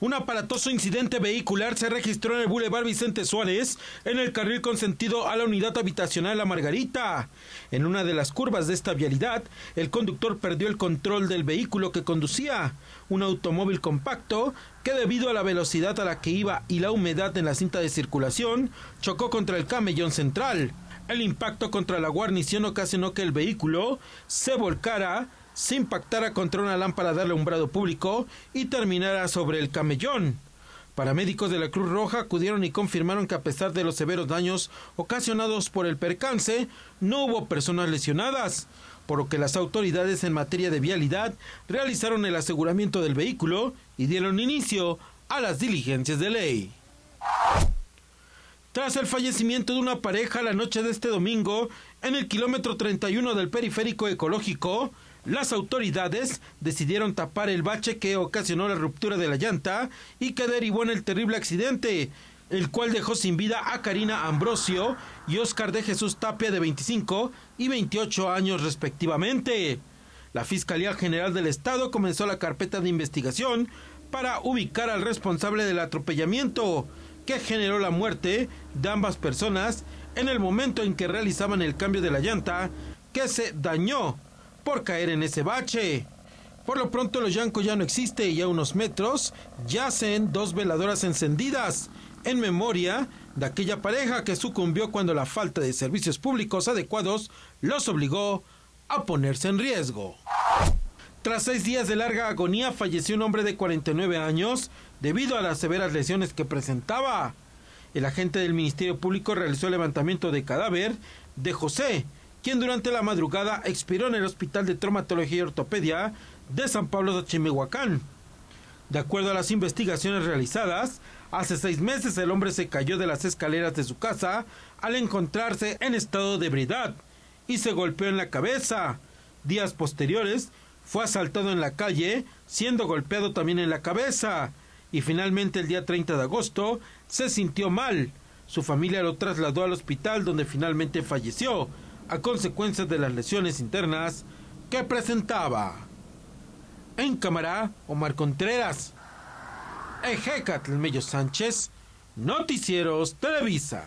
Un aparatoso incidente vehicular se registró en el Boulevard Vicente Suárez, en el carril con sentido a la unidad habitacional La Margarita. En una de las curvas de esta vialidad, el conductor perdió el control del vehículo que conducía, un automóvil compacto que debido a la velocidad a la que iba y la humedad en la cinta de circulación, chocó contra el camellón central. El impacto contra la guarnición ocasionó que el vehículo se volcara se impactara contra una lámpara de alumbrado público y terminara sobre el camellón. Paramédicos de la Cruz Roja acudieron y confirmaron que a pesar de los severos daños ocasionados por el percance, no hubo personas lesionadas, por lo que las autoridades en materia de vialidad realizaron el aseguramiento del vehículo y dieron inicio a las diligencias de ley. Tras el fallecimiento de una pareja la noche de este domingo en el kilómetro 31 del periférico ecológico, las autoridades decidieron tapar el bache que ocasionó la ruptura de la llanta y que derivó en el terrible accidente, el cual dejó sin vida a Karina Ambrosio y Oscar de Jesús Tapia de 25 y 28 años respectivamente. La Fiscalía General del Estado comenzó la carpeta de investigación para ubicar al responsable del atropellamiento que generó la muerte de ambas personas en el momento en que realizaban el cambio de la llanta que se dañó por caer en ese bache. Por lo pronto los Yanco ya no existe y a unos metros yacen dos veladoras encendidas en memoria de aquella pareja que sucumbió cuando la falta de servicios públicos adecuados los obligó a ponerse en riesgo. Tras seis días de larga agonía falleció un hombre de 49 años debido a las severas lesiones que presentaba. El agente del Ministerio Público realizó el levantamiento de cadáver de José, quien durante la madrugada expiró en el Hospital de Traumatología y Ortopedia de San Pablo de Chimehuacán. De acuerdo a las investigaciones realizadas, hace seis meses el hombre se cayó de las escaleras de su casa al encontrarse en estado de ebriedad y se golpeó en la cabeza. Días posteriores fue asaltado en la calle, siendo golpeado también en la cabeza, y finalmente el día 30 de agosto se sintió mal. Su familia lo trasladó al hospital donde finalmente falleció a consecuencia de las lesiones internas que presentaba. En cámara, Omar Contreras. Ejecatl Mello Sánchez, Noticieros Televisa.